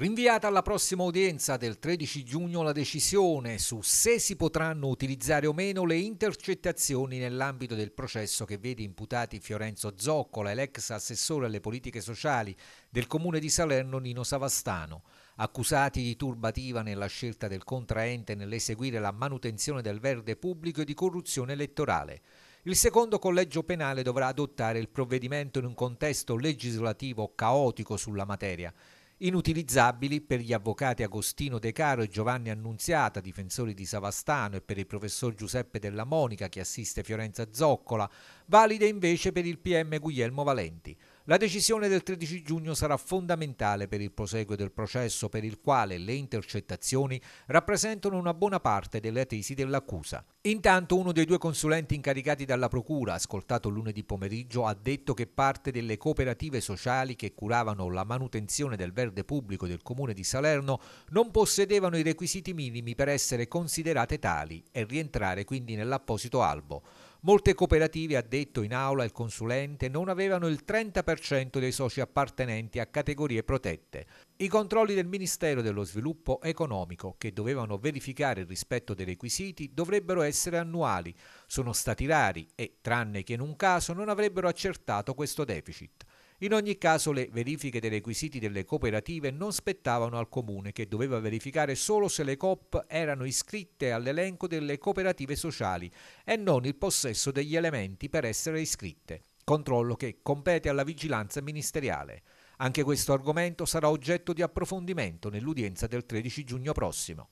Rinviata alla prossima udienza del 13 giugno la decisione su se si potranno utilizzare o meno le intercettazioni nell'ambito del processo che vede imputati Fiorenzo Zoccola e l'ex assessore alle politiche sociali del comune di Salerno Nino Savastano, accusati di turbativa nella scelta del contraente nell'eseguire la manutenzione del verde pubblico e di corruzione elettorale. Il secondo collegio penale dovrà adottare il provvedimento in un contesto legislativo caotico sulla materia inutilizzabili per gli avvocati Agostino De Caro e Giovanni Annunziata, difensori di Savastano, e per il professor Giuseppe Della Monica che assiste Fiorenza Zoccola, valide invece per il PM Guglielmo Valenti. La decisione del 13 giugno sarà fondamentale per il proseguo del processo per il quale le intercettazioni rappresentano una buona parte delle tesi dell'accusa. Intanto uno dei due consulenti incaricati dalla Procura, ascoltato lunedì pomeriggio, ha detto che parte delle cooperative sociali che curavano la manutenzione del verde pubblico del comune di Salerno non possedevano i requisiti minimi per essere considerate tali e rientrare quindi nell'apposito albo. Molte cooperative, ha detto in aula il consulente, non avevano il 30% dei soci appartenenti a categorie protette. I controlli del Ministero dello Sviluppo Economico, che dovevano verificare il rispetto dei requisiti, dovrebbero essere annuali. Sono stati rari e, tranne che in un caso, non avrebbero accertato questo deficit. In ogni caso le verifiche dei requisiti delle cooperative non spettavano al comune che doveva verificare solo se le COP erano iscritte all'elenco delle cooperative sociali e non il possesso degli elementi per essere iscritte, controllo che compete alla vigilanza ministeriale. Anche questo argomento sarà oggetto di approfondimento nell'udienza del 13 giugno prossimo.